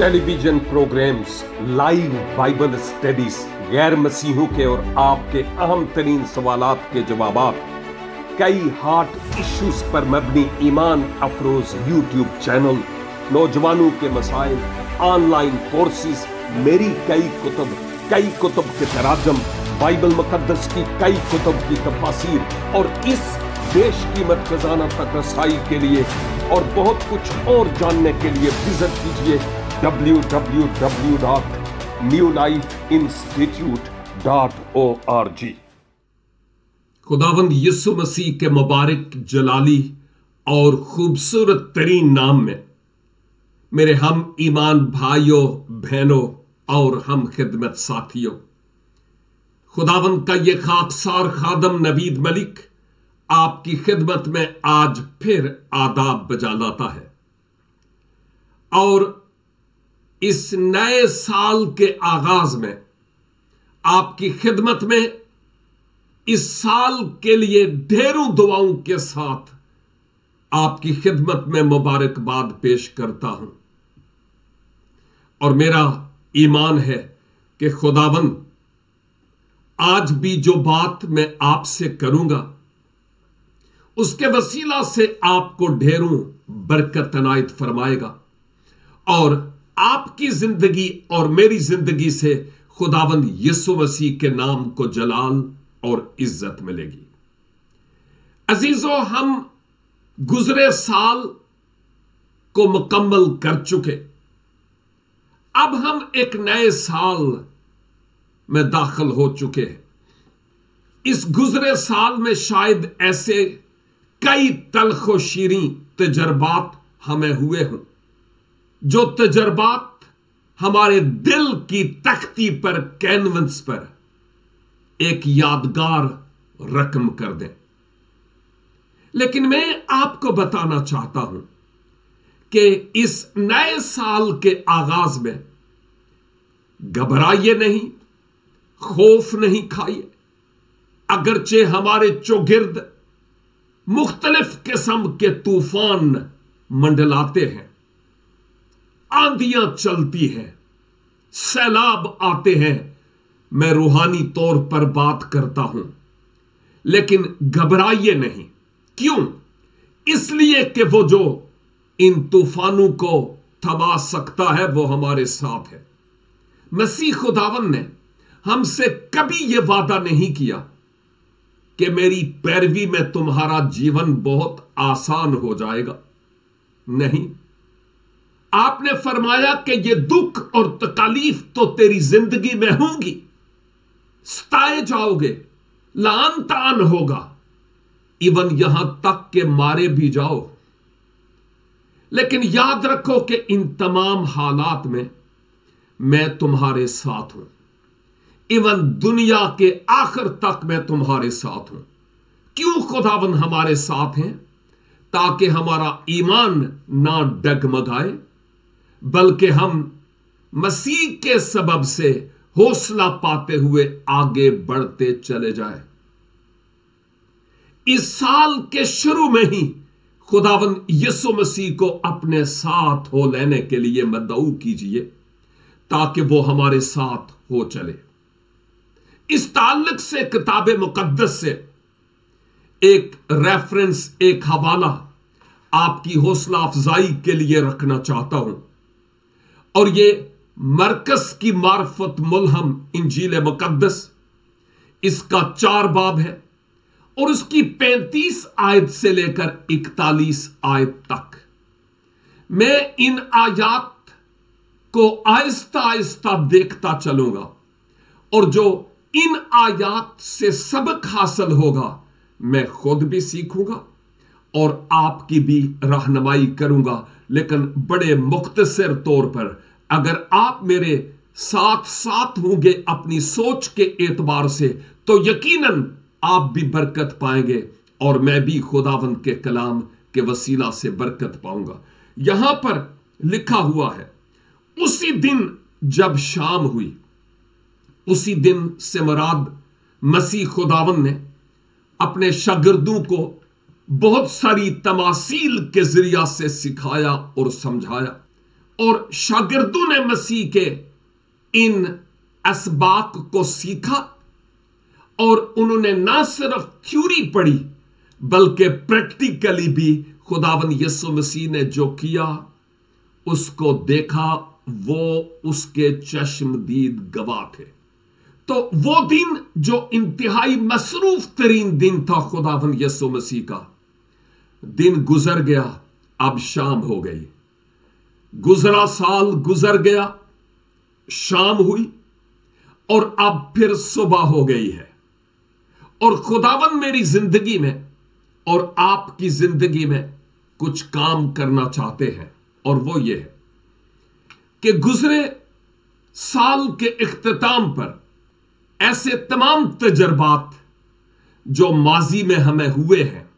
Television programmes, live Bible studies, गैर मसीहों के और आपके अहम तरीन सवाल के जवाब कई हार्ट इश्यूज़ पर मबनी ईमान अफरोज यूट्यूब चैनल, नौजवानों के मसाइल, ऑनलाइन कोर्सेज मेरी कई कुतुब कई कुतुब के तराजम, बाइबल मुकदस की कई कुतुब की तफासिर और इस देश कीमत खजाना तक रसाई के लिए और बहुत कुछ और जानने के लिए विज़िट कीजिए www.newlifeinstitute.org खुदावंद यीशु मसीह के मुबारक जलाली और खूबसूरत तरीन नाम में मेरे हम ईमान भाइयों, बहनों और हम खिदमत साथियों, खुदावंद का ये खाकसार खादम नवीद मलिक आपकी खिदमत में आज फिर आदाब बजा लाता है। और इस नए साल के आगाज़ में, आपकी खिदमत में, इस साल के लिए ढेरों दुआओं के साथ आपकी खिदमत में मुबारकबाद पेश करता हूँ। और मेरा ईमान है कि खुदाबंद आज भी जो बात मैं आपसे करूँगा, उसके वसीला से आपको ढेरों बरकत अनायत फरमाएगा। और आपकी ज़िंदगी और मेरी ज़िंदगी से खुदावंद यीशु मसीह के नाम को जलाल और इज़्ज़त मिलेगी। अजीजों, हम गुजरे साल को मुकम्मल कर चुके। अब हम एक नए साल में दाखिल हो चुके हैं। इस गुजरे साल में शायद ऐसे कई तलखो शीरी तजर्बात हमें हुए हों। जो तजर्बात हमारे दिल की तख्ती पर कैनवस पर एक यादगार रकम कर दें। लेकिन मैं आपको बताना चाहता हूँ कि इस नए साल के आगाज़ में घबराइए नहीं, खौफ नहीं खाइए। अगरचे हमारे चौगिर्द मुख्तलिफ़ किस्म के तूफ़ान मंडलाते हैं। आंधियाँ चलती हैं। सैलाब आते हैं। मैं रूहानी तौर पर बात करता हूँ। लेकिन घबराइए नहीं। क्यों? इसलिए कि वो जो इन तूफानों को थमा सकता है, वो हमारे साथ है। मसीह खुदावन ने हमसे कभी यह वादा नहीं किया कि मेरी पैरवी में तुम्हारा जीवन बहुत आसान हो जाएगा। नहीं। आपने फरमाया कि ये दुख और तकालीफ तो तेरी ज़िंदगी में होंगी। सताए जाओगे लान तान होगा। इवन यहाँ तक के मारे भी जाओ। लेकिन याद रखो कि इन तमाम हालात में मैं तुम्हारे साथ हूँ। इवन दुनिया के आखिर तक मैं तुम्हारे साथ हूँ। क्यों खुदावन हमारे साथ हैं? ताकि हमारा ईमान ना डगमगाए। बल्कि हम मसीह के सबब से हौसला पाते हुए आगे बढ़ते चले जाए। इस साल के शुरू में ही खुदावन यसु मसीह को अपने साथ हो लेने के लिए मदऊ कीजिए, ताकि वो हमारे साथ हो चले। इस ताल्लुक से, किताब मुकद्दस से एक रेफरेंस, एक हवाला आपकी हौसला अफजाई के लिए रखना चाहता हूँ। और ये मरकस की मार्फत मुलहम इंजील मुकदस इसका चार बाब है और उसकी पैंतीस आयत से लेकर इकतालीस आयत तक। मैं इन आयात को आहिस्ता आहिस्ता देखता चलूँगा और जो इन आयात से सबक हासिल होगा, मैं खुद भी सीखूँगा और आपकी भी रहनुमाई करूँगा। लेकिन बड़े मुख्तसर तौर पर अगर आप मेरे साथ साथ होंगे अपनी सोच के एतबार से तो यकीनन आप भी बरकत पाएँगे और मैं भी खुदावंद के कलाम के वसीला से बरकत पाऊँगा। यहाँ पर लिखा हुआ है, उसी दिन जब शाम हुई, उसी दिन से मराद मसीह खुदावन ने अपने शागिर्दों को बहुत सारी तमासील के ज़रिया से सिखाया और समझाया। और शागिर्दों ने मसीह के इन असबाक को सीखा और उन्होंने ना सिर्फ़ थ्योरी पढ़ी, बल्कि प्रैक्टिकली भी खुदावन यसु मसीह ने जो किया, उसको देखा, वो उसके चश्मदीद गवाह थे। तो वो दिन जो इंतहाई मसरूफ तरीन दिन था खुदावन यसु मसीह का। दिन गुजर गया, अब शाम हो गई। गुजरा साल गुजर गया, शाम हुई, और अब फिर सुबह हो गई है। और खुदावन मेरी ज़िंदगी में और आपकी ज़िंदगी में कुछ काम करना चाहते हैं, और वो ये है कि गुजरे साल के इख्ताम पर ऐसे तमाम तजर्बात जो माजी में हमें हुए हैं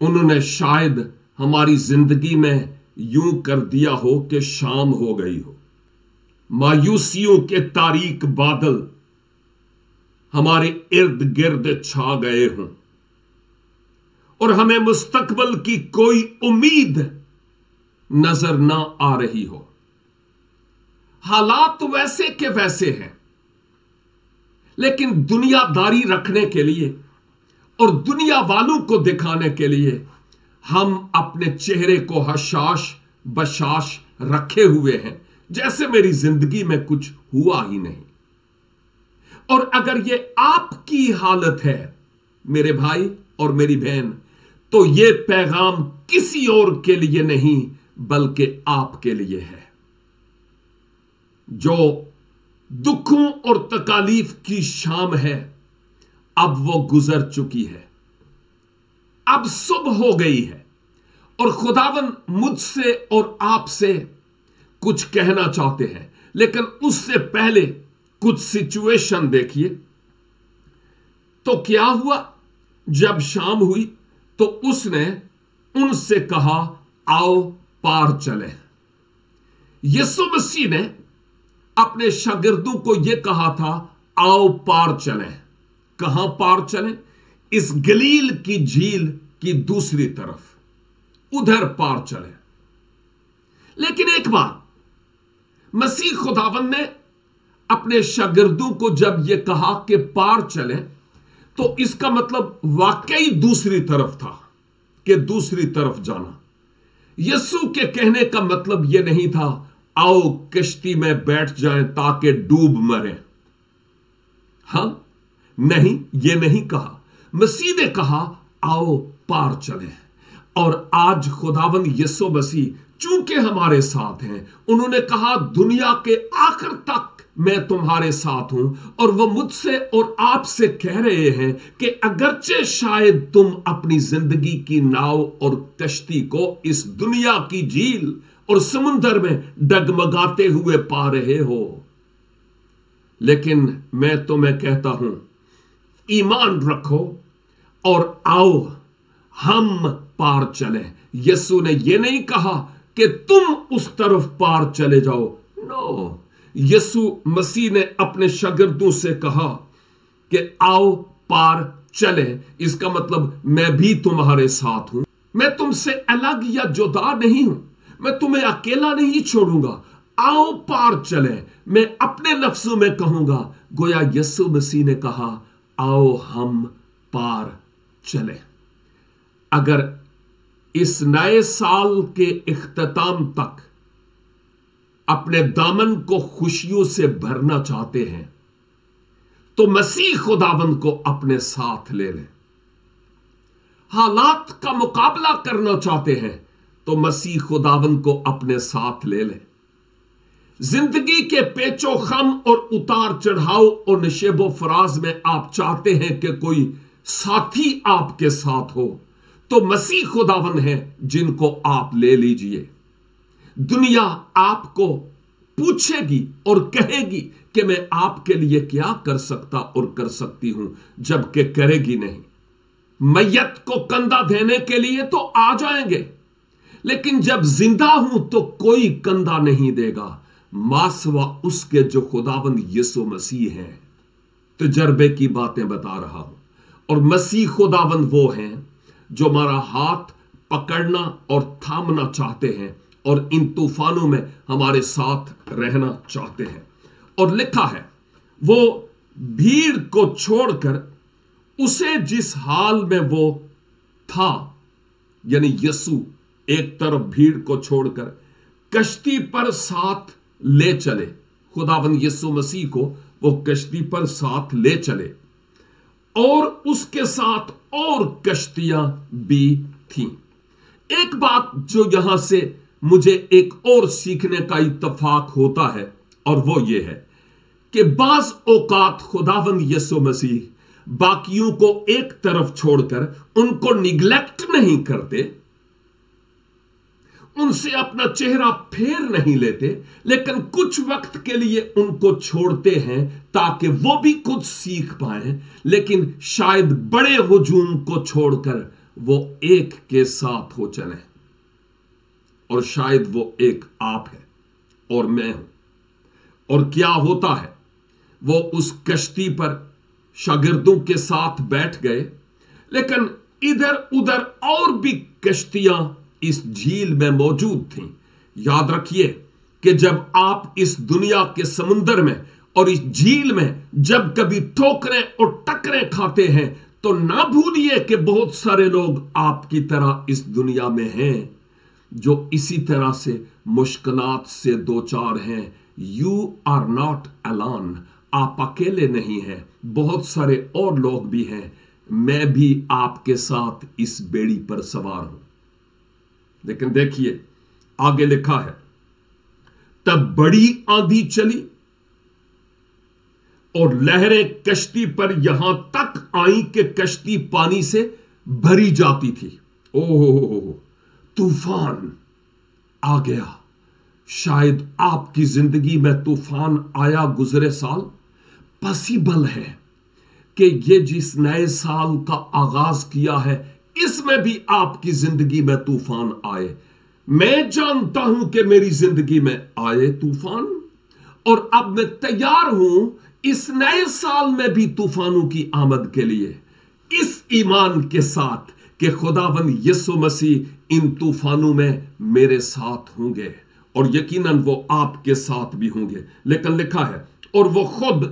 उन्होंने शायद हमारी ज़िंदगी में यूँ कर दिया हो कि शाम हो गई हो। मायूसियों के तारीख बादल हमारे इर्द गिर्द छा गए हों। और हमें मुस्तकबल की कोई उम्मीद नज़र ना आ रही हो। हालात वैसे के वैसे हैं, लेकिन दुनियादारी रखने के लिए और दुनिया वालों को दिखाने के लिए हम अपने चेहरे को हशाश, बशाश रखे हुए हैं। जैसे मेरी ज़िंदगी में कुछ हुआ ही नहीं। और अगर ये आपकी हालत है, मेरे भाई और मेरी बहन तो ये पैगाम किसी और के लिए नहीं, बल्कि आपके लिए है। जो दुखों और तकालीफ की शाम है अब वो गुजर चुकी है। अब सुबह हो गई है और खुदावन मुझसे और आपसे कुछ कहना चाहते हैं, लेकिन उससे पहले कुछ सिचुएशन देखिए। तो क्या हुआ? जब शाम हुई तो उसने उनसे कहा, आओ पार चले। यीशु मसीह ने अपने शागिर्दों को यह कहा था, आओ पार चलें। कहाँ पार चलें? इस गलील की झील की दूसरी तरफ़। उधर पार चले। लेकिन एक बात, मसीह खुदावन ने अपने शागिर्दों को जब यह कहा कि पार चले तो इसका मतलब वाकई दूसरी तरफ़ था कि दूसरी तरफ़ जाना। यस्सु के कहने का मतलब यह नहीं था, आओ कश्ती में बैठ जाएँ ताकि डूब मरे। हाँ नहीं, ये नहीं कहा। मसीह ने कहा, आओ पार चले। और आज खुदावन यस्सु मसीह चूँकि हमारे साथ हैं, उन्होंने कहा, दुनिया के आखिर तक मैं तुम्हारे साथ हूँ। और वो मुझसे और आपसे कह रहे हैं कि अगरचे शायद तुम अपनी ज़िंदगी की नाव और कश्ती को इस दुनिया की झील और समुंदर में डगमगाते हुए पा रहे हो। लेकिन मैं तुम्हें कहता हूँ ईमान रखो और आओ, हम पार चले। यस्सु ने यह नहीं कहा कि तुम उस तरफ़ पार चले जाओ। नो यसु मसीह ने अपने शागिर्दों से कहा कि आओ, पार चले। इसका मतलब मैं भी तुम्हारे साथ हूँ। मैं तुमसे अलग या जुदा नहीं हूँ। मैं तुम्हें अकेला नहीं छोड़ूँगा। आओ, पार चले। मैं अपने लफ्जों में कहूँगा। गोया यसु मसीह ने कहा आओ हम पार चले। अगर इस नए साल के इख्ताम तक अपने दामन को खुशियों से भरना चाहते हैं तो मसीह खुदावन को अपने साथ ले लें। हालात का मुकाबला करना चाहते हैं तो मसीह खुदावन को अपने साथ ले लें। ज़िंदगी के पेचो खम और उतार चढ़ाव और नशेबो फराज में आप चाहते हैं कि कोई साथी आपके साथ हो तो मसीह खुदावन है जिनको आप ले लीजिए। दुनिया आपको पूछेगी और कहेगी कि मैं आपके लिए क्या कर सकता और कर सकती हूँ, जबकि करेगी नहीं। मैयत को कंधा देने के लिए तो आ जाएँगे, लेकिन जब ज़िंदा हूँ तो कोई कंधा नहीं देगा। मासवा उसके जो खुदाबंद यसु मसीह है। तजर्बे की बातें बता रहा हूँ। और मसीह खुदाबंद वो हैं जो हमारा हाथ पकड़ना और थामना चाहते हैं और इन तूफानों में हमारे साथ रहना चाहते हैं। और लिखा है, वो भीड़ को छोड़कर उसे जिस हाल में वो था, यानी यसु एक तरफ़ भीड़ को छोड़कर कश्ती पर साथ ले चले। खुदावन यसु मसीह को वो कश्ती पर साथ ले चले और उसके साथ और कश्तियाँ भी थीं। एक बात जो यहाँ से मुझे एक और सीखने का इतफाक होता है और वो ये है कि बाज औकात खुदावंद यसु मसीह बाकियों को एक तरफ़ छोड़कर उनको निग्लेक्ट नहीं करते उनसे अपना चेहरा फेर नहीं लेते, लेकिन कुछ वक्त के लिए उनको छोड़ते हैं ताकि वो भी कुछ सीख पाए। लेकिन शायद बड़े हजूम को छोड़कर वो एक के साथ हो चले। और शायद वो एक आप है और मैं हूँ। और क्या होता है? वो उस कश्ती पर शागिर्दों के साथ बैठ गए, लेकिन इधर उधर और भी कश्तियाँ इस झील में मौजूद थी। याद रखिए कि जब आप इस दुनिया के समुंदर में और इस झील में जब कभी ठोकरें और टकरें खाते हैं तो ना भूलिए कि बहुत सारे लोग आपकी तरह इस दुनिया में हैं, जो इसी तरह से मुश्किल से दो चार हैं। यू आर नॉट अलान आप अकेले नहीं हैं। बहुत सारे और लोग भी हैं। मैं भी आपके साथ इस बेड़ी पर सवार हूँ। लेकिन देखिए, आगे लिखा है, तब बड़ी आंधी चली और लहरें कश्ती पर यहाँ तक आई कि कश्ती पानी से भरी जाती थी। ओह, तूफ़ान आ गया। शायद आपकी ज़िंदगी में तूफ़ान आया गुजरे साल। पॉसिबल है कि ये जिस नए साल का आगाज़ किया है इसमें भी आपकी ज़िंदगी में तूफ़ान आए। मैं जानता हूँ कि मेरी ज़िंदगी में आए तूफ़ान, और अब मैं तैयार हूँ इस नए साल में भी तूफानों की आमद के लिए। इस ईमान के साथ कि खुदावन यसु मसीह इन तूफानों में मेरे साथ होंगे, और यकीनन वो आपके साथ भी होंगे। लेकिन लिखा है, और वो खुद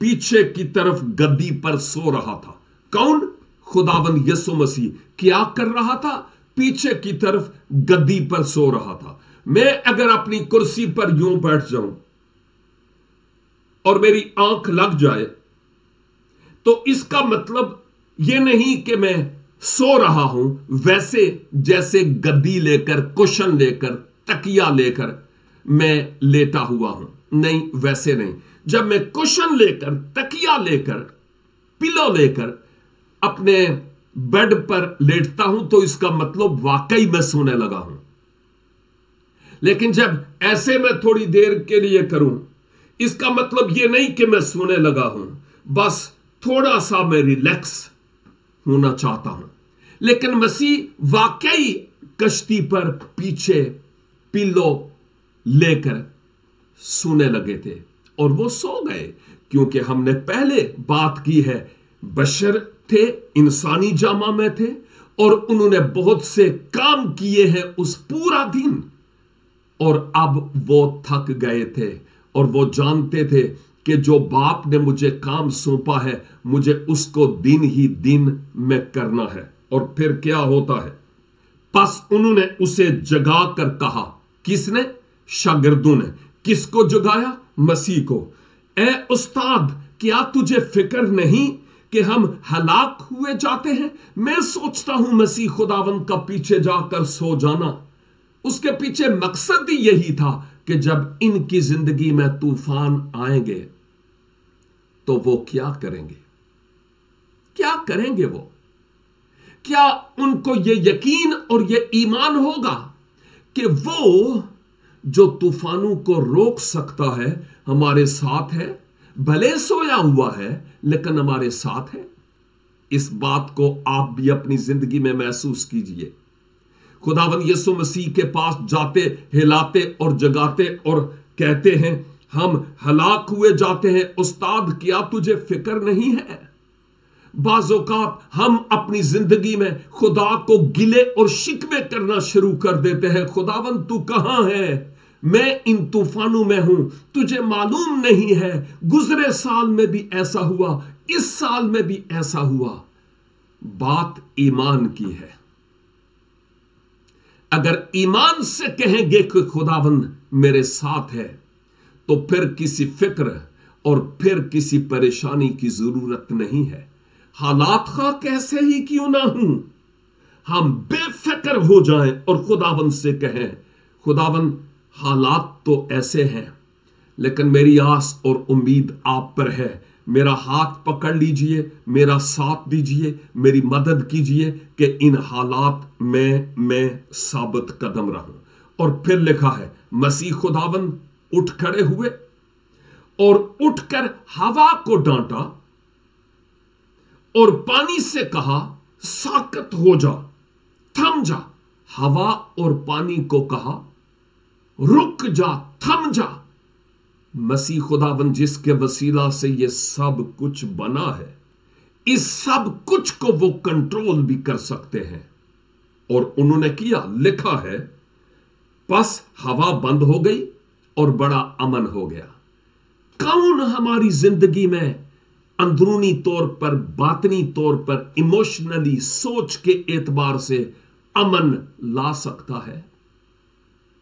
पीछे की तरफ़ गद्दी पर सो रहा था। कौन? खुदावन यसु मसीह क्या कर रहा था? पीछे की तरफ़ गद्दी पर सो रहा था। मैं अगर अपनी कुर्सी पर यूँ बैठ जाऊँ और मेरी आँख लग जाए तो इसका मतलब यह नहीं कि मैं सो रहा हूँ वैसे जैसे गद्दी लेकर, कुशन लेकर, तकिया लेकर मैं लेटा हुआ हूँ। नहीं, वैसे नहीं। जब मैं कुशन लेकर, तकिया लेकर, पिलो लेकर अपने बेड पर लेटता हूँ तो इसका मतलब वाकई मैं सोने लगा हूँ। लेकिन जब ऐसे मैं थोड़ी देर के लिए करूँ, इसका मतलब यह नहीं कि मैं सोने लगा हूँ, बस थोड़ा सा मैं रिलैक्स होना चाहता हूँ। लेकिन मसीह वाकई कश्ती पर पीछे पिल्लो लेकर सोने लगे थे और वो सो गए, क्योंकि हमने पहले बात की है बशर थे, इंसानी जामा में थे, और उन्होंने बहुत से काम किए हैं उस पूरा दिन। और अब वो थक गए थे, और वो जानते थे कि जो बाप ने मुझे काम सौंपा है, मुझे उसको दिन ही दिन में करना है। और फिर क्या होता है? बस उन्होंने उसे जगा कर कहा, किसने? शागिर्दों ने। किसको जगाया? मसीह को। ए उस्ताद, क्या तुझे फ़िक्र नहीं कि हम हलाक हुए जाते हैं। मैं सोचता हूँ मसीह खुदावन का पीछे जाकर सो जाना। उसके पीछे मकसद ही यही था कि जब इनकी ज़िंदगी में तूफ़ान आएँगे तो वो क्या करेंगे? क्या करेंगे वो? क्या उनको ये यकीन और ये ईमान होगा कि वो जो तूफानों को रोक सकता है, हमारे साथ है? भले सोया हुआ है, लेकिन हमारे साथ है। इस बात को आप भी अपनी ज़िंदगी में महसूस कीजिए। खुदावन यसु मसीह के पास जाते, हिलाते और जगाते और कहते हैं, हम हलाक हुए जाते हैं, उस्ताद, क्या तुझे फ़िक्र नहीं है? बाजोकात हम अपनी ज़िंदगी में खुदा को गिले और शिकवे करना शुरू कर देते हैं। खुदावन, तू कहाँ है? मैं इन तूफानों में हूँ। तुझे मालूम नहीं है, गुजरे साल में भी ऐसा हुआ, इस साल में भी ऐसा हुआ। बात ईमान की है। अगर ईमान से कहेंगे कि खुदावंद मेरे साथ है तो फिर किसी फ़िक्र और फिर किसी परेशानी की ज़रूरत नहीं है। हालात का कैसे ही क्यों ना हूँ। हम बेफिक्र हो जाएँ और खुदावन से कहें, खुदावन हालात तो ऐसे हैं, लेकिन मेरी आस और उम्मीद आप पर है। मेरा हाथ पकड़ लीजिए, मेरा साथ दीजिए, मेरी मदद कीजिए कि इन हालात में मैं साबित कदम रहूँ और फिर लिखा है, मसीह खुदावन, उठ खड़े हुए। और उठकर हवा को डांटा और पानी से कहा, साकत हो जा। थम जा। हवा और पानी को कहा रुक जा, थम जा। मसीह खुदावन, जिसके वसीला से यह सब कुछ बना है, इस सब कुछ को वो कंट्रोल भी कर सकते हैं। और उन्होंने किया, लिखा है, बस हवा बंद हो गई और बड़ा अमन हो गया। कौन हमारी ज़िंदगी में अंदरूनी तौर पर, बातनी तौर पर, इमोशनली सोच के एतबार से अमन ला सकता है?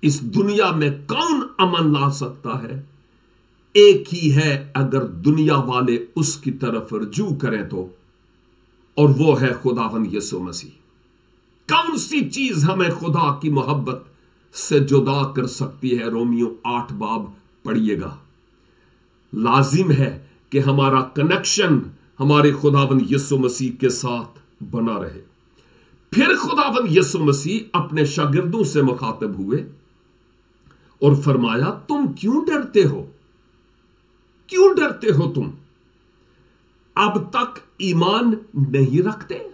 इस दुनिया में कौन अमन ला सकता है? एक ही है अगर दुनिया वाले उसकी तरफ़ रजू करें तो। और वो है खुदावन यसु मसीह। कौन सी चीज़ हमें खुदा की मोहब्बत से जुदा कर सकती है? रोमियो आठ बाब पढ़िएगा। लाजिम है कि हमारा कनेक्शन हमारे खुदावन यसु मसीह के साथ बना रहे। फिर खुदावन यसु मसीह अपने शागिर्दों से मुखातब हुए। और फरमाया, तुम क्यों डरते हो? क्यों डरते हो तुम? अब तक ईमान नहीं रखते?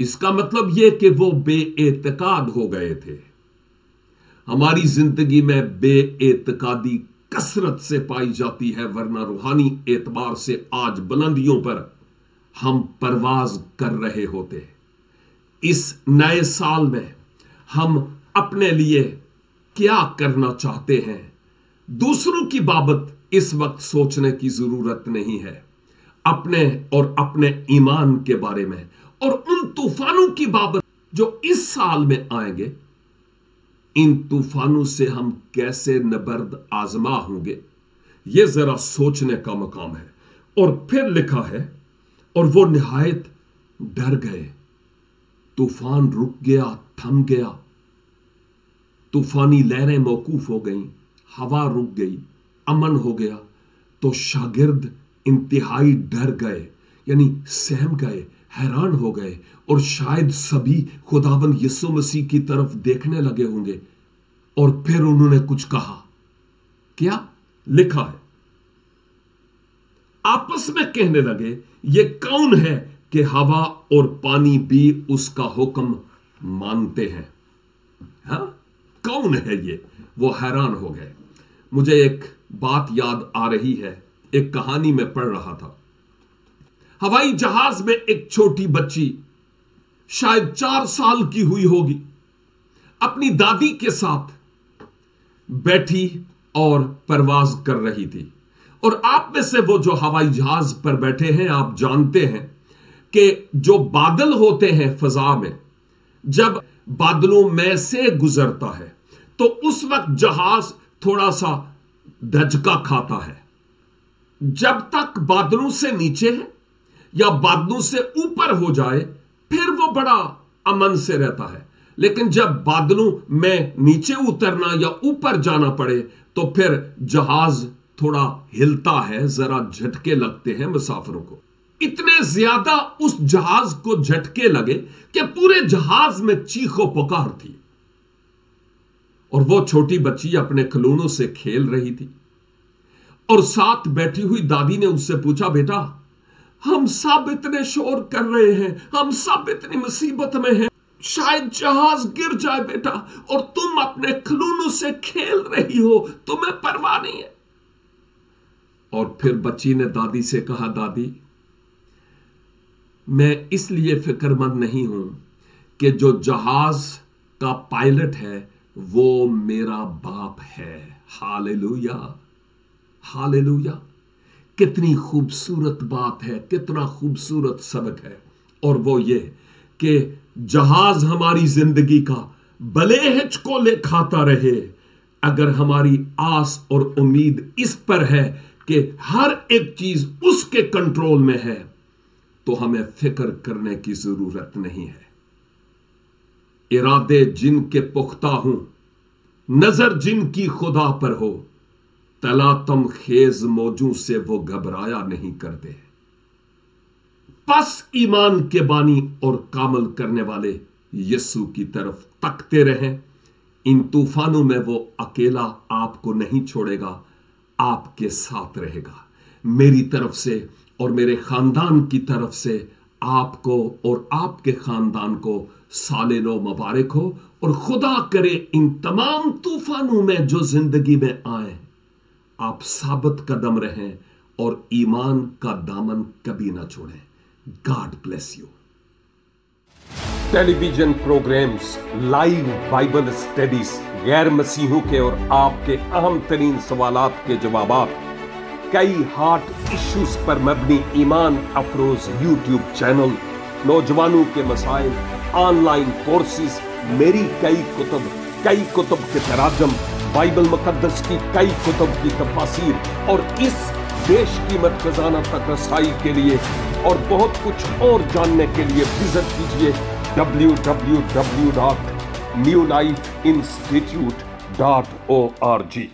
इसका मतलब यह कि वो बेएतकाद हो गए थे। हमारी ज़िंदगी में बेएतकादी कसरत से पाई जाती है, वरना रूहानी एतबार से आज बुलंदियों पर हम परवाज कर रहे होते। इस नए साल में हम अपने लिए क्या करना चाहते हैं? दूसरों की बाबत इस वक्त सोचने की ज़रूरत नहीं है। अपने और अपने ईमान के बारे में और उन तूफानों की बाबत जो इस साल में आएँगे, इन तूफानों से हम कैसे नबर्द आजमा होंगे? यह जरा सोचने का मकाम है। और फिर लिखा है, और वो निहायत डर गए। तूफ़ान रुक गया, थम गया तूफानी लहरें मौकूफ हो गई, हवा रुक गई, अमन हो गया तो शागिर्द इंतहाई डर गए, यानी सहम गए, हैरान हो गए, और शायद सभी खुदाबंद यसु मसीह की तरफ़ देखने लगे होंगे। और फिर उन्होंने कुछ कहा, क्या लिखा है? आपस में कहने लगे, ये कौन है कि हवा और पानी भी उसका हुक्म मानते हैं? हा? कौन है ये? वो हैरान हो गए। मुझे एक बात याद आ रही है। एक कहानी में पढ़ रहा था। हवाई जहाज़ में एक छोटी बच्ची शायद चार साल की हुई होगी। अपनी दादी के साथ बैठी और परवाज कर रही थी। और आप में से वो जो हवाई जहाज़ पर बैठे हैं, आप जानते हैं कि जो बादल होते हैं फजा में, जब बादलों में से गुजरता है तो उस वक्त जहाज़ थोड़ा सा धजका खाता है। जब तक बादलों से नीचे है या बादलों से ऊपर हो जाए, फिर वो बड़ा अमन से रहता है। लेकिन जब बादलों में नीचे उतरना या ऊपर जाना पड़े तो फिर जहाज़ थोड़ा हिलता है, जरा झटके लगते हैं मुसाफिरों को। इतने ज़्यादा उस जहाज़ को झटके लगे कि पूरे जहाज़ में चीखो पुकार थी। और वो छोटी बच्ची अपने खिलौनों से खेल रही थी। और साथ बैठी हुई दादी ने उससे पूछा, बेटा, हम सब इतने शोर कर रहे हैं, हम सब इतनी मुसीबत में हैं। शायद जहाज़ गिर जाए, बेटा, और तुम अपने खिलौनों से खेल रही हो, तुम्हें परवाह नहीं है। और फिर बच्ची ने दादी से कहा, दादी, मैं इसलिए फिक्रमंद नहीं हूँ कि जो जहाज़ का पायलट है वो मेरा बाप है। हालेलुया। हालेलुया। कितनी खूबसूरत बात है, कितना खूबसूरत सबक है। और वो ये कि जहाज़ हमारी ज़िंदगी का भले ले खाता रहे। अगर हमारी आस और उम्मीद इस पर है कि हर एक चीज़ उसके कंट्रोल में है तो हमें फ़िक्र करने की ज़रूरत नहीं है। इरादे जिनके पुख्ता हूँ, नज़र जिनकी खुदा पर हो, तलातम खेज मौजू से वो घबराया नहीं करते। बस ईमान के बानी और कामल करने वाले यस्सु की तरफ़ तकते रहें। इन तूफानों में वो अकेला आपको नहीं छोड़ेगा, आपके साथ रहेगा। मेरी तरफ़ से और मेरे खानदान की तरफ़ से आपको और आपके खानदान को साले नो मुबारक हो और खुदा करे इन तमाम तूफानों में जो ज़िंदगी में आए, आप साबित कदम रहें और ईमान का दामन कभी ना छोड़ें। God bless you television programmes live Bible studies गैर मसीहों के और आपके अहम तरीन सवाल के जवाब कई हार्ट इश्यूज़ पर मबनी ईमान अफरोज यूट्यूब चैनल नौजवानों के मसाइल ऑनलाइन कोर्सेज मेरी कई कुतुब कई कुतुब के तराजम, बाइबल मुकदस की कई कुतुब की तफासिर और इस देश की मत खजाना तक रसाई के लिए और बहुत कुछ और जानने के लिए विज़िट कीजिए W W W dot new life institute dot O R G.